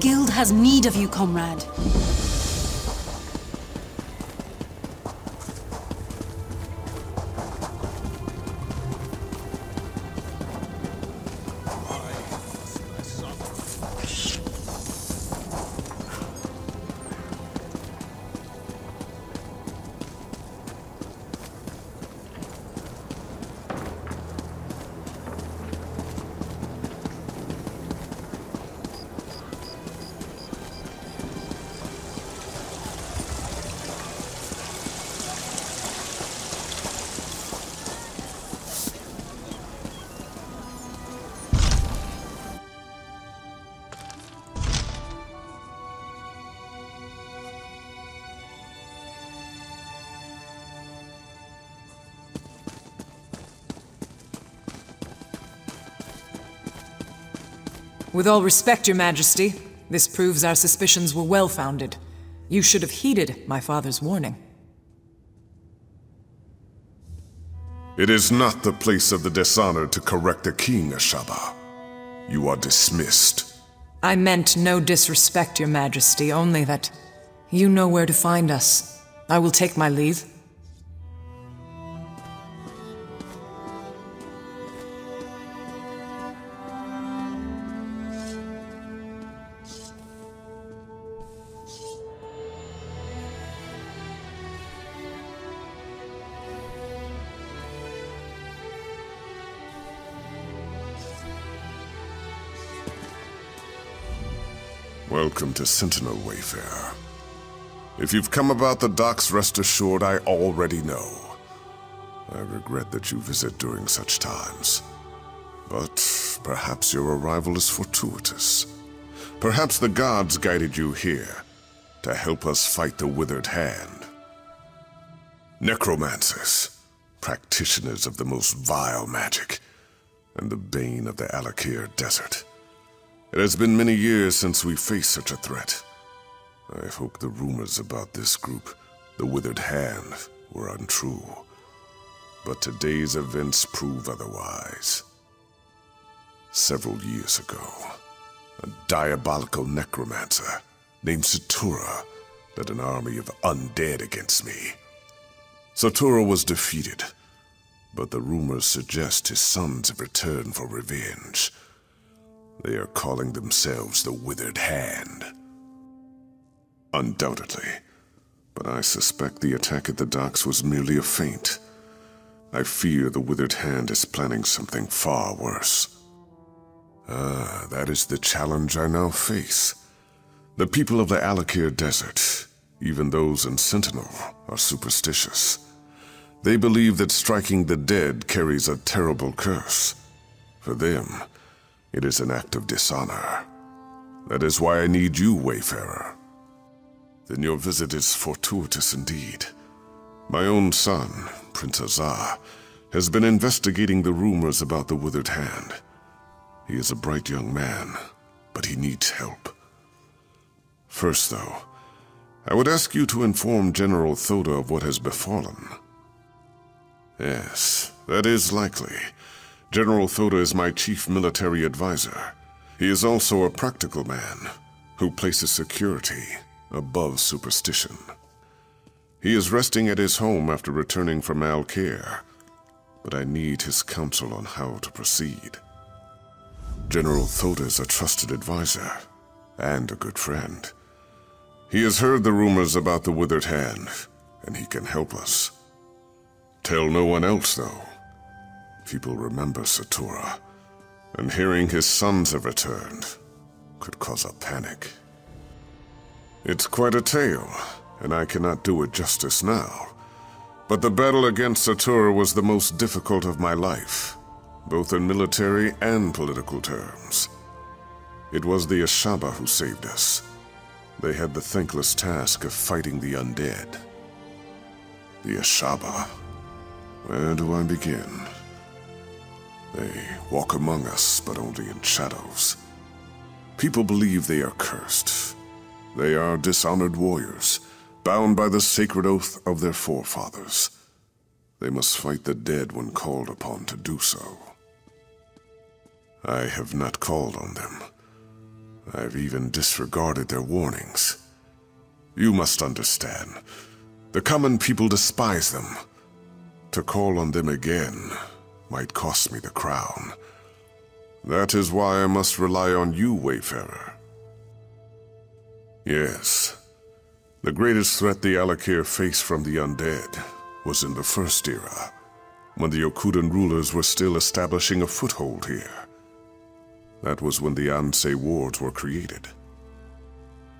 guild has need of you, comrade. With all respect, your majesty, this proves our suspicions were well-founded. You should have heeded my father's warning. It is not the place of the dishonored to correct a king, Ashaba. You are dismissed. I meant no disrespect, your majesty, only that you know where to find us. I will take my leave. To Sentinel Wayfarer. If you've come about the docks, rest assured I already know. I regret that you visit during such times. But perhaps your arrival is fortuitous. Perhaps the gods guided you here to help us fight the Withered Hand. Necromancers, practitioners of the most vile magic, and the bane of the Alik'r Desert. It has been many years since we faced such a threat. I hope the rumors about this group, the Withered Hand, were untrue. But today's events prove otherwise. Several years ago, a diabolical necromancer named Satura led an army of undead against me. Satura was defeated, but the rumors suggest his sons have returned for revenge. They are calling themselves the Withered Hand. Undoubtedly. But I suspect the attack at the docks was merely a feint. I fear the Withered Hand is planning something far worse. Ah, that is the challenge I now face. The people of the Alik'r Desert, even those in Sentinel, are superstitious. They believe that striking the dead carries a terrible curse. For them, it is an act of dishonor. That is why I need you, Wayfarer. Then your visit is fortuitous indeed. My own son, Prince Azah, has been investigating the rumors about the Withered Hand. He is a bright young man, but he needs help. First, though, I would ask you to inform General Thoda of what has befallen. Yes, that is likely. General Thoda is my chief military advisor. He is also a practical man who places security above superstition. He is resting at his home after returning from Alkir, but I need his counsel on how to proceed. General Thoda is a trusted advisor and a good friend. He has heard the rumors about the Withered Hand, and he can help us. Tell no one else, though. People remember Satura, and hearing his sons have returned could cause a panic. It's quite a tale, and I cannot do it justice now. But the battle against Satura was the most difficult of my life, both in military and political terms. It was the Ashaba who saved us. They had the thankless task of fighting the undead. The Ashaba. Where do I begin? They walk among us, but only in shadows. People believe they are cursed. They are dishonored warriors, bound by the sacred oath of their forefathers. They must fight the dead when called upon to do so. I have not called on them. I've even disregarded their warnings. You must understand. The common people despise them. To call on them again might cost me the crown. That is why I must rely on you, Wayfarer. Yes, the greatest threat the Alik'r faced from the undead was in the First Era, when the Yokudan rulers were still establishing a foothold here. That was when the Ansei wards were created.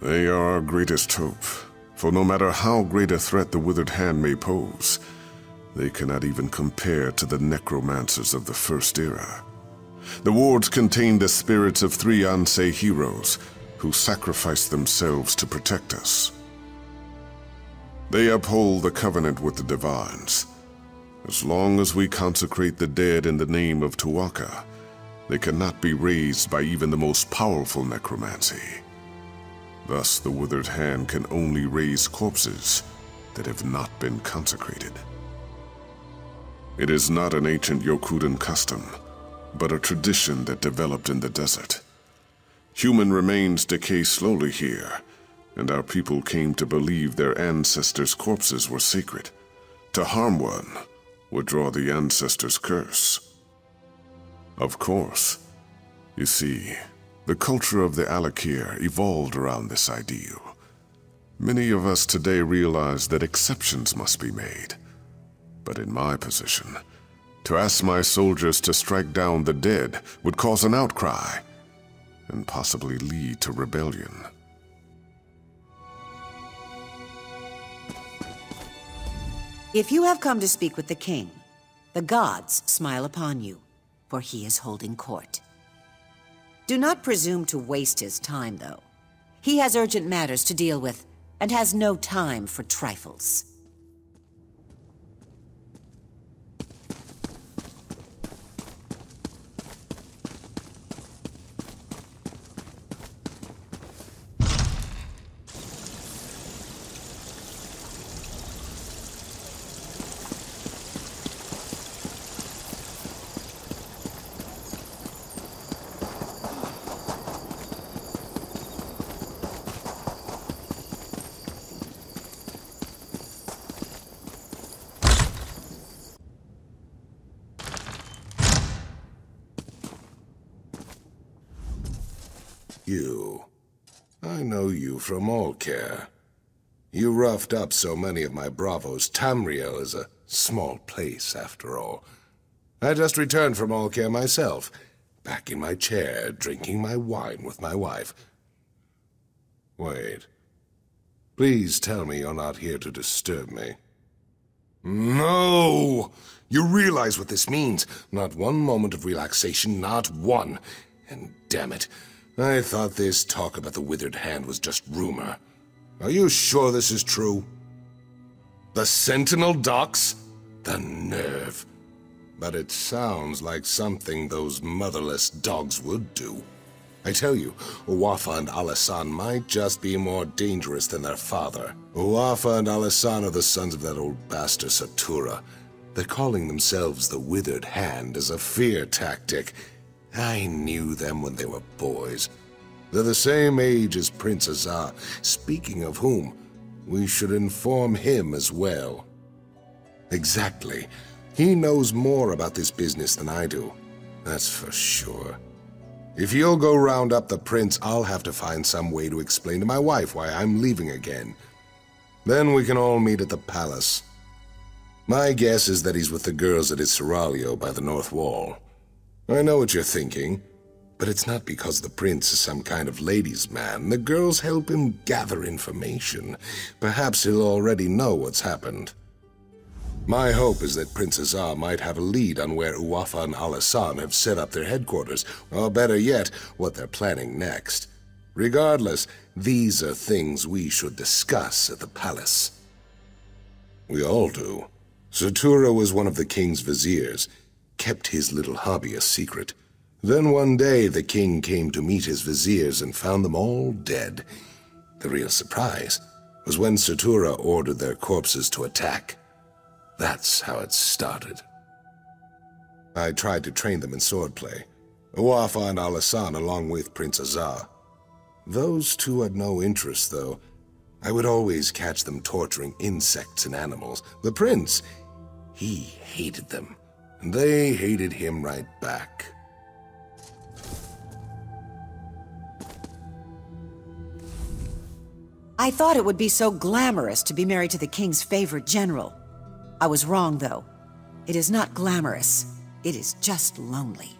They are our greatest hope, for no matter how great a threat the Withered Hand may pose, they cannot even compare to the necromancers of the First Era. The wards contain the spirits of three Ansei heroes who sacrificed themselves to protect us. They uphold the covenant with the Divines. As long as we consecrate the dead in the name of Tu'whacca, they cannot be raised by even the most powerful necromancy. Thus, the Withered Hand can only raise corpses that have not been consecrated. It is not an ancient Yokudan custom, but a tradition that developed in the desert. Human remains decay slowly here, and our people came to believe their ancestors' corpses were sacred. To harm one would draw the ancestors' curse. Of course. You see, the culture of the Alik'r evolved around this ideal. Many of us today realize that exceptions must be made. But in my position, to ask my soldiers to strike down the dead would cause an outcry, and possibly lead to rebellion. If you have come to speak with the king, the gods smile upon you for he is holding court. Do not presume to waste his time, though. He has urgent matters to deal with, and has no time for trifles. You. I from Olkar. You roughed up so many of my bravos. Tamriel is a small place, after all. I just returned from Olkar myself, back in my chair, drinking my wine with my wife. Wait. Please tell me you're not here to disturb me. No! You realize what this means. Not one moment of relaxation, not one. And damn it, I thought this talk about the withered hand was just rumor. Are you sure this is true? The Sentinel docks? The nerve. But it sounds like something those motherless dogs would do. I tell you, Uwafa and Alasan might just be more dangerous than their father. Uwafa and Alasan are the sons of that old bastard Satura. They're calling themselves the Withered Hand as a fear tactic, I knew them when they were boys. They're the same age as Prince Azah. Speaking of whom, we should inform him as well. Exactly. He knows more about this business than I do. That's for sure. If you'll go round up the prince, I'll have to find some way to explain to my wife why I'm leaving again. Then we can all meet at the palace. My guess is that he's with the girls at his seraglio by the north wall. I know what you're thinking, but it's not because the prince is some kind of ladies' man. The girls help him gather information. Perhaps he'll already know what's happened. My hope is that Prince Azah might have a lead on where Uwafa and Alasan have set up their headquarters, or better yet, what they're planning next. Regardless, these are things we should discuss at the palace. We all do. Satura was one of the king's viziers, kept his little hobby a secret. Then one day the king came to meet his viziers and found them all dead. The real surprise was when Satura ordered their corpses to attack. That's how it started. I tried to train them in swordplay. Uwafa and Alasan along with Prince Azah. Those two had no interest, though. I would always catch them torturing insects and animals. The prince, he hated them. They hated him right back. I thought it would be so glamorous to be married to the king's favorite general. I was wrong, though. It is not glamorous. It is just lonely.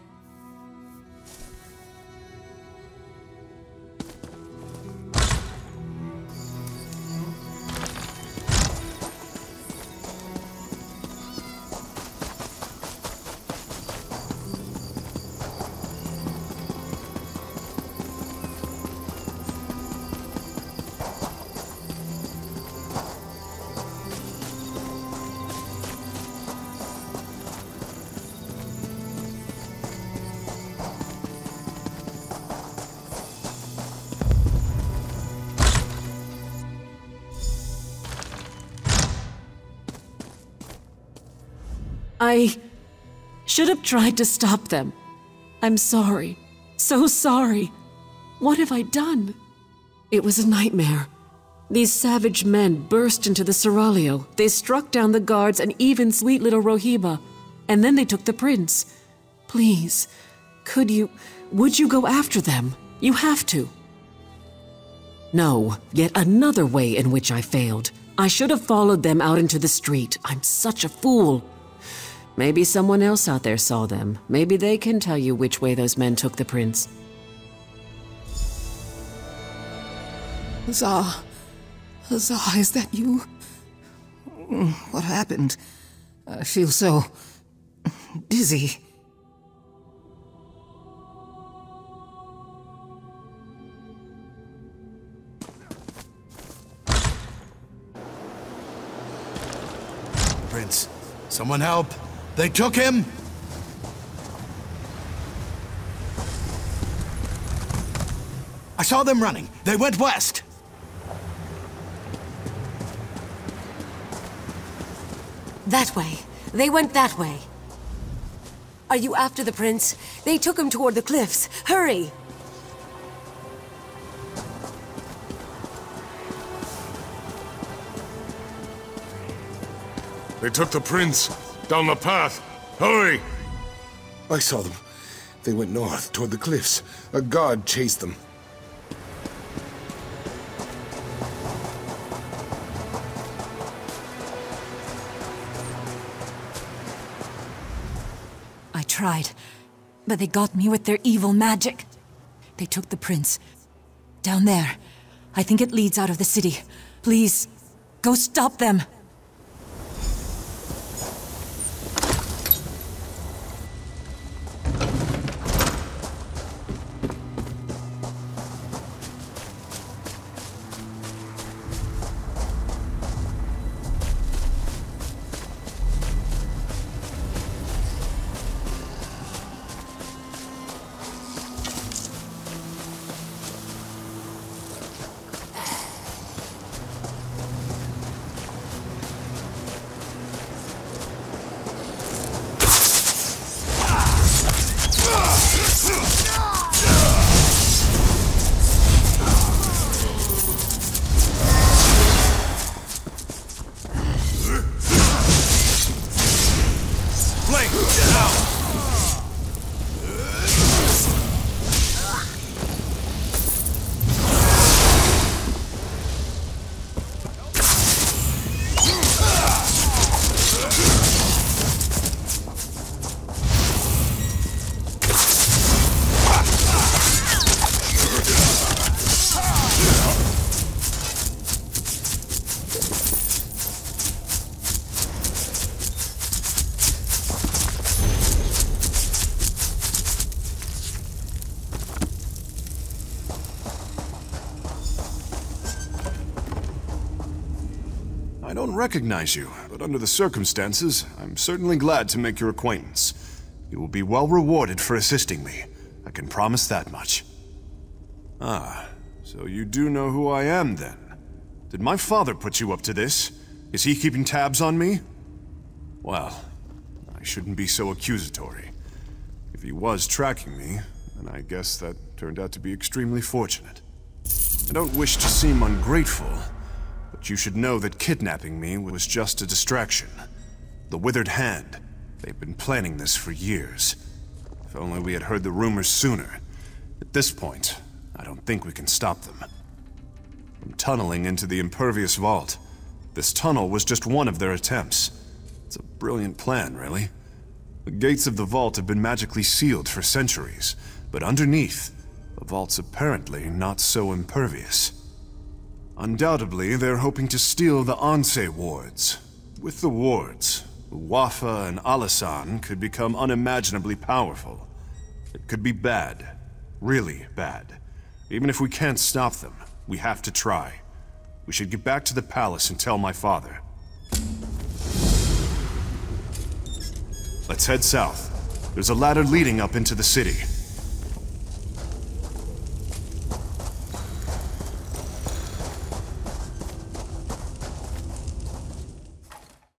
I should have tried to stop them. I'm sorry. So sorry. What have I done? It was a nightmare. These savage men burst into the Seraglio. They struck down the guards and even sweet little Rohiba. And then they took the prince. Please, could you, would you go after them? You have to. No, yet another way in which I failed. I should have followed them out into the street. I'm such a fool. Maybe someone else out there saw them. Maybe they can tell you which way those men took the prince. Azah. Azah, is that you? What happened? I feel so... dizzy. Prince, someone help! They took him! I saw them running. They went west. That way. They went that way. Are you after the prince? They took him toward the cliffs. Hurry! They took the prince down the path. Hurry! I saw them. They went north toward the cliffs. A guard chased them. I tried, but they got me with their evil magic. They took the prince. Down there. I think it leads out of the city. Please, go stop them. Don't recognize you, but under the circumstances, I'm certainly glad to make your acquaintance. You will be well rewarded for assisting me. I can promise that much. Ah, so you do know who I am then? Did my father put you up to this? Is he keeping tabs on me? Well, I shouldn't be so accusatory. If he was tracking me, then I guess that turned out to be extremely fortunate. I don't wish to seem ungrateful, but you should know that kidnapping me was just a distraction. The Withered Hand. They've been planning this for years. If only we had heard the rumors sooner. At this point, I don't think we can stop them. From tunneling into the impervious vault, this tunnel was just one of their attempts. It's a brilliant plan, really. The gates of the vault have been magically sealed for centuries, but underneath, the vault's apparently not so impervious. Undoubtedly, they're hoping to steal the Ansei wards. With the wards, Uwafa and Alasan could become unimaginably powerful. It could be bad. Really bad. Even if we can't stop them, we have to try. We should get back to the palace and tell my father. Let's head south. There's a ladder leading up into the city.